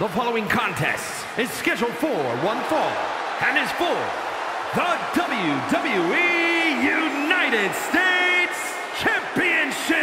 The following contest is scheduled for one fall and is for the WWE United States Championship.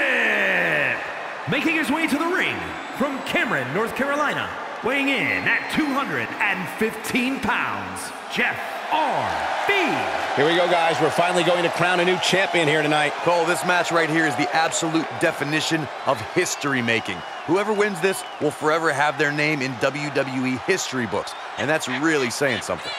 Making his way to the ring from Cameron, North Carolina, weighing in at 215 pounds, Jeff Hardy Here we go, guys. We're finally going to crown a new champion here tonight. Cole, this match right here is the absolute definition of history making. Whoever wins this will forever have their name in WWE history books, and that's really saying something.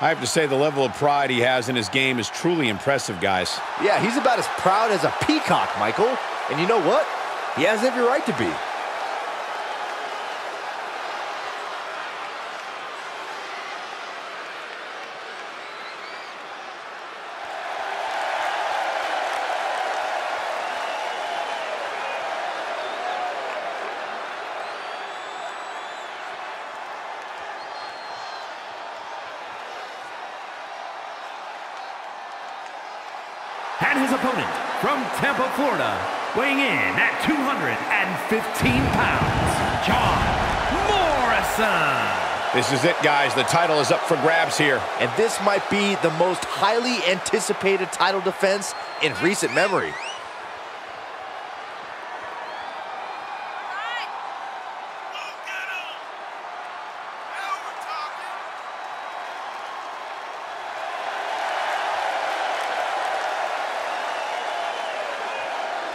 I have to say the level of pride he has in his game is truly impressive, guys. Yeah, he's about as proud as a peacock, Michael. And you know what? He has every right to be. And his opponent from Tampa, Florida, weighing in at 215 pounds, John Morrison. This is it, guys. The title is up for grabs here. And this might be the most highly anticipated title defense in recent memory.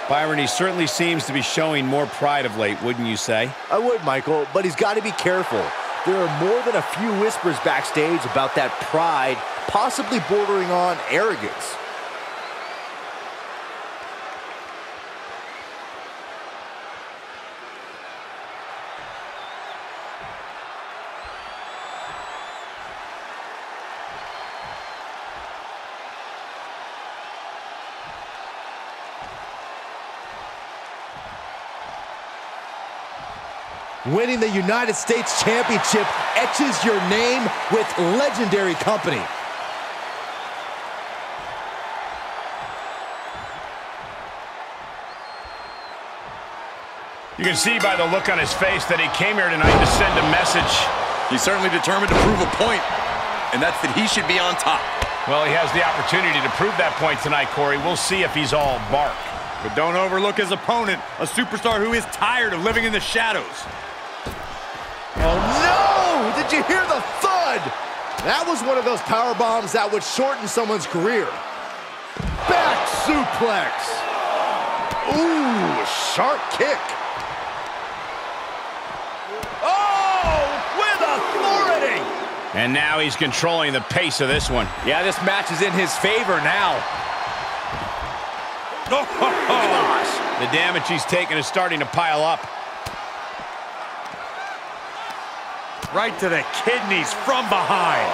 Byron, he certainly seems to be showing more pride of late, wouldn't you say? I would, Michael, but he's got to be careful. There are more than a few whispers backstage about that pride, possibly bordering on arrogance. Winning the United States Championship etches your name with legendary company. You can see by the look on his face that he came here tonight to send a message. He's certainly determined to prove a point, and that's that he should be on top. Well, he has the opportunity to prove that point tonight, Corey. We'll see if he's all bark. But don't overlook his opponent, a superstar who is tired of living in the shadows. No! Did you hear the thud? That was one of those power bombs that would shorten someone's career. Back suplex. Ooh, sharp kick. Oh, with authority. And now he's controlling the pace of this one. Yeah, this match is in his favor now. Oh, gosh. The damage he's taken is starting to pile up. Right to the kidneys from behind.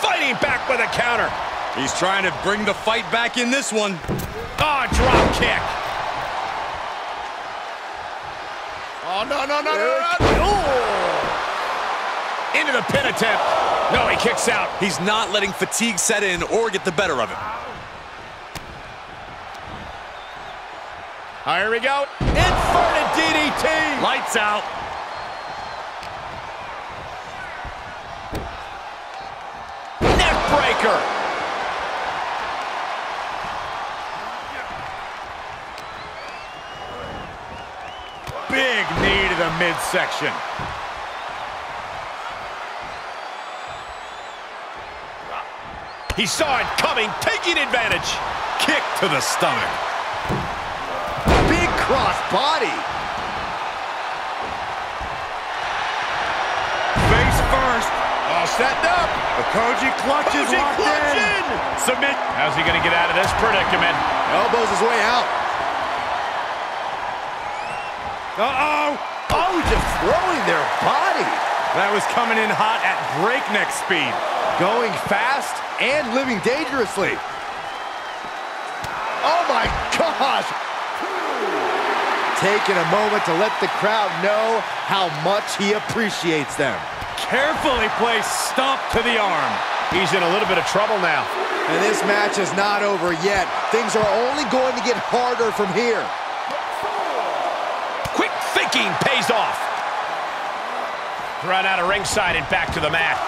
Fighting back with a counter. He's trying to bring the fight back in this one. Oh, drop kick. Oh, no, no, no, no, no. Into the pin attempt. No, he kicks out. He's not letting fatigue set in or get the better of him. Here we go. Inverted DDT. Lights out. Midsection. He saw it coming, taking advantage. Kick to the stomach. Big cross body. Face first. All set up. The Koji clutch is Koji locked clutch in. in. Submit. How's he going to get out of this predicament? Elbows his way out. Uh-oh. Oh, just throwing their body. That was coming in hot at breakneck speed. Going fast and living dangerously. Oh my gosh! Taking a moment to let the crowd know how much he appreciates them. Carefully placed stomp to the arm. He's in a little bit of trouble now. And this match is not over yet. Things are only going to get harder from here. Quick thinking pays off. Run out of ringside and back to the mat.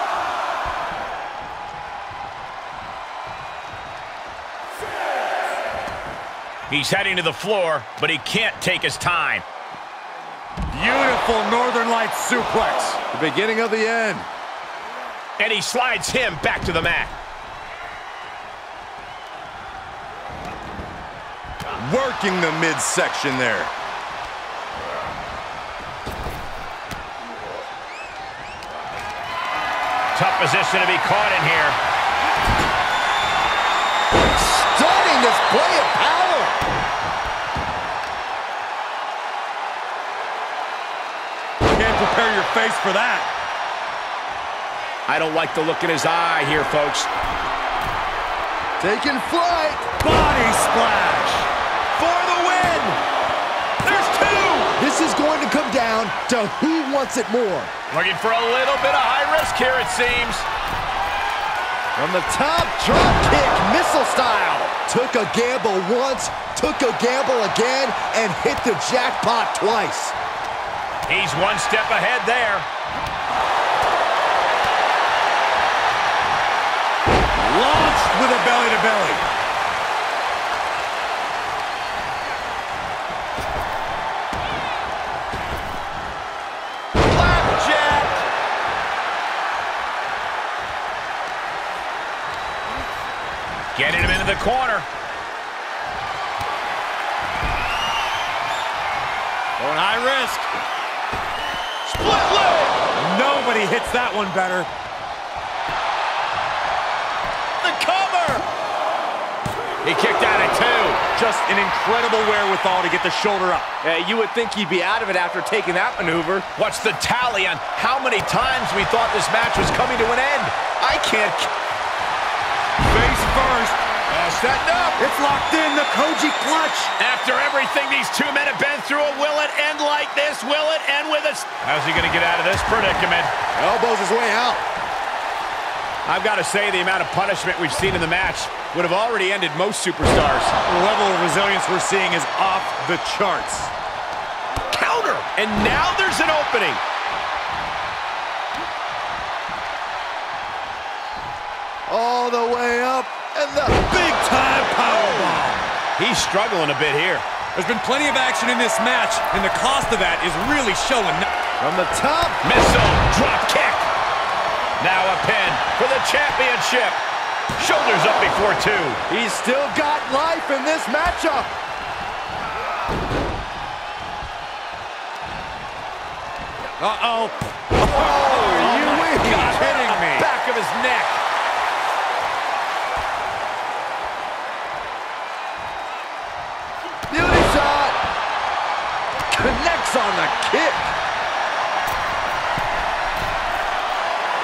He's heading to the floor, but he can't take his time. Beautiful Northern Lights suplex. The beginning of the end. And he slides him back to the mat. Working the midsection there. Tough position to be caught in here. Stunning display of power. Can't prepare your face for that. I don't like the look in his eye here, folks. Taking flight. Body splash for the win. There's two. This is going to come down to who wants it more. Looking for a little bit of high risk here, it seems. From the top, drop kick, missile style. Took a gamble once, took a gamble again, and hit the jackpot twice. He's one step ahead there. Launched with a belly-to-belly. Flapjack. Getting him into the corner. Going high risk. Split leg. Nobody hits that one better. The cover. He kicked out at two. Just an incredible wherewithal to get the shoulder up. you would think he'd be out of it after taking that maneuver. What's the tally on how many times we thought this match was coming to an end? I can't... Face first. All set up. It's locked in, the Koji clutch. After everything these two men have been through, will it end like this? Will it end with us? How's he going to get out of this predicament? Elbows his way out. I've got to say, the amount of punishment we've seen in the match would have already ended most superstars. The level of resilience we're seeing is off the charts. Counter! And now there's an opening. All the way up, and the Big-time powerbomb. He's struggling a bit here. There's been plenty of action in this match, and the cost of that is really showing. from the top. Missile, drop kick. Now a pin for the championship. Shoulders up before two. He's still got life in this matchup. Uh-oh. Oh, oh, you win. God, kidding me? Back of his neck. On the kick.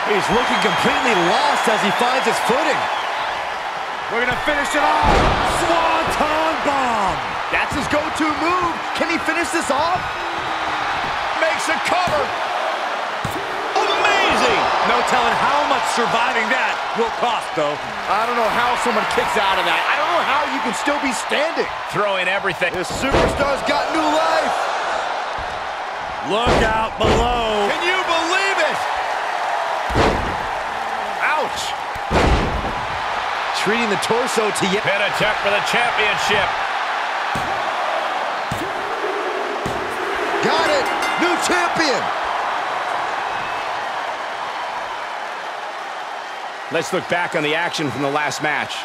He's looking completely lost as he finds his footing. We're going to finish it off. Swanton bomb. That's his go-to move. Can he finish this off? Makes a cover. Amazing. No telling how much surviving that will cost, though. I don't know how someone kicks out of that. I don't know how you can still be standing. Throwing everything. This superstar's got new life. Look out below. Can you believe it? Ouch. Treating the torso to yet. Pin attempt for the championship. Got it. New champion. Let's look back on the action from the last match.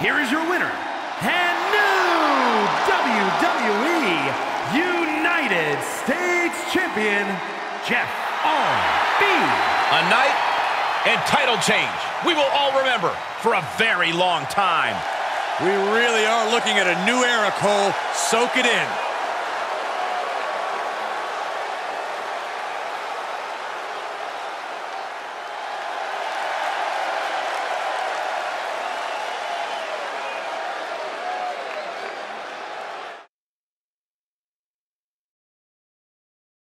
Here is your winner, and new WWE United States Champion, Jeff Hardy A night and title change we will all remember for a very long time. We really are looking at a new era, Cole. Soak it in.